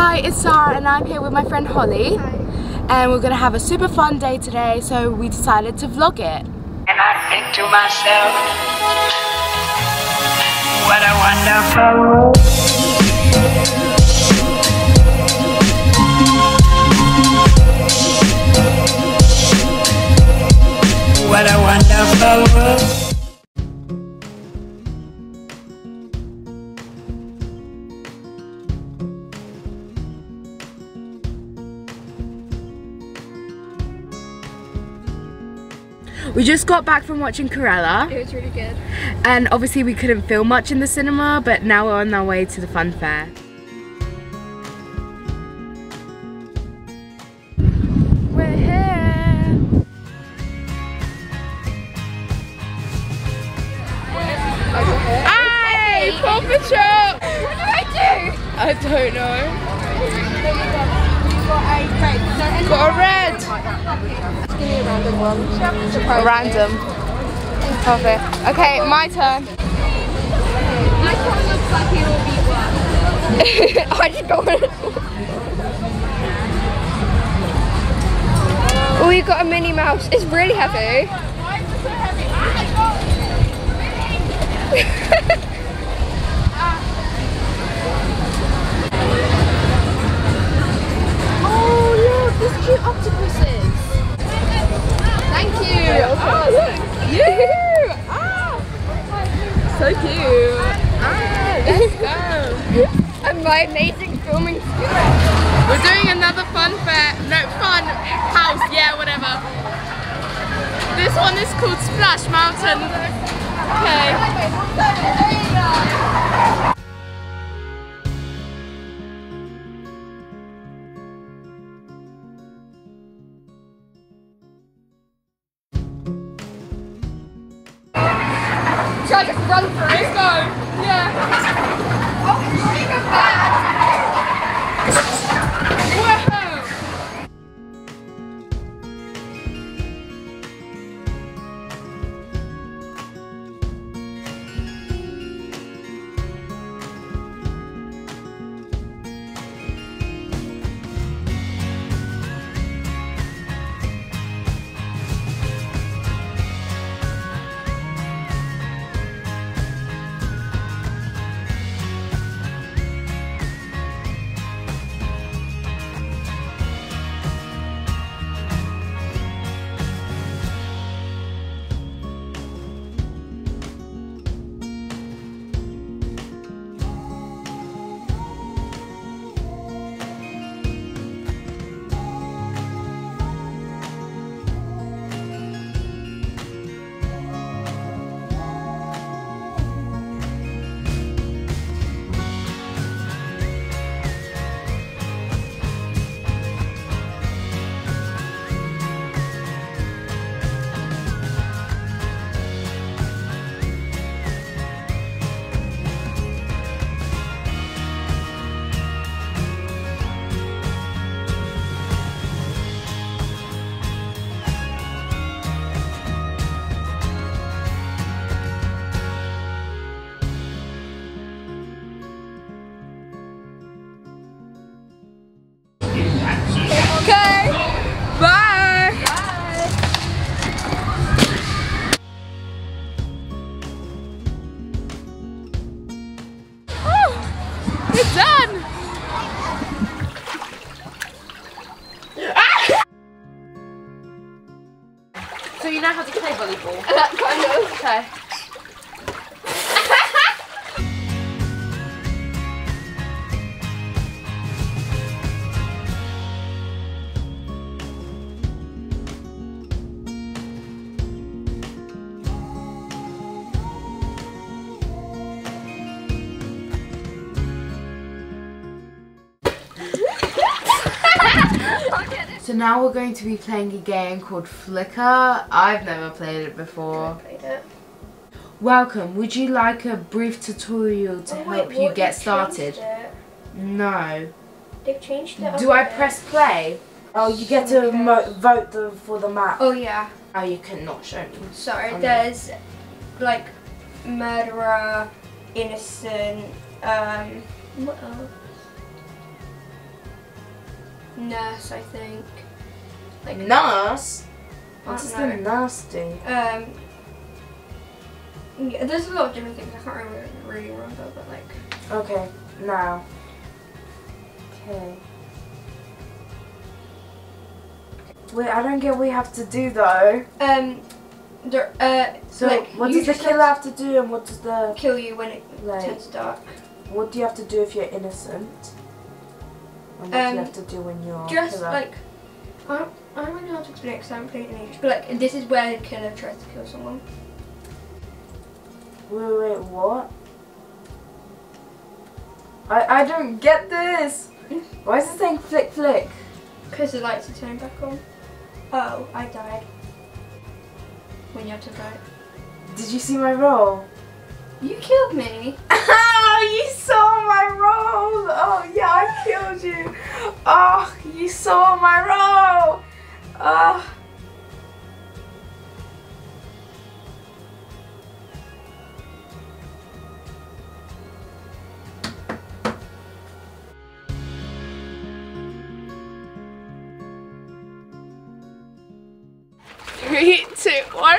Hi, it's Sara and I'm here with my friend Hollie. Hi. And we're gonna have a super fun day today, so we decided to vlog it. And I think to myself, what a wonderful world. What a wonderful world. We just got back from watching Cruella, It was really good. and obviously we couldn't film much in the cinema, but now we're on our way to the fun fair. We're here! Hey! Paw Patrol! What did I do? I don't know. Got a red! Give me a random one. Surprise. Random. Perfect. Okay, my turn. My one looks like it will be one. I just got one. Oh, you got a Minnie Mouse. It's really heavy. You. Ah. So cute. Ah, let's go. and my amazing filming skills. We're doing another fun fair. No, fun house. Yeah, whatever. This one is called Splash Mountain. Okay. I just run through? Let's go. You know how to play volleyball? kind of. Okay. So now we're going to be playing a game called Flicker. I've never played it before. Played it. Welcome. Would you like a brief tutorial to Oh, help wait, you what? get They've started? it. No. They've changed it. Do I okay. press play? Oh, you get to Okay. mo- vote the, for the map. Oh yeah. Oh, you cannot show me. Sorry. Okay. There's like murderer, innocent. Um. What else? Nurse, I think. Like Nurse? I What does the nurse do? Um, yeah, there's a lot of different things. I can't remember, really remember, but like, Okay, now. Okay. Wait, I don't get what we have to do though. um, there, uh, So, like, what does the killer have have to do and what does the. kill you when it Like- turns dark. What do you have to do if you're innocent? And what do Um, you have to do when you're Just killer? like, I don't, I don't really know how to explain it because I haven't played in ages. But like, this is where the killer tries to kill someone. Wait, wait, what? I, I don't get this! Why is it saying flick flick? Because the lights are turning back on. Oh, I died. When you had to die. Did you see my roll? You killed me. Oh, you saw my roll! Oh, yeah, I killed you! Oh, you saw my roll! Oh. Three, two, one.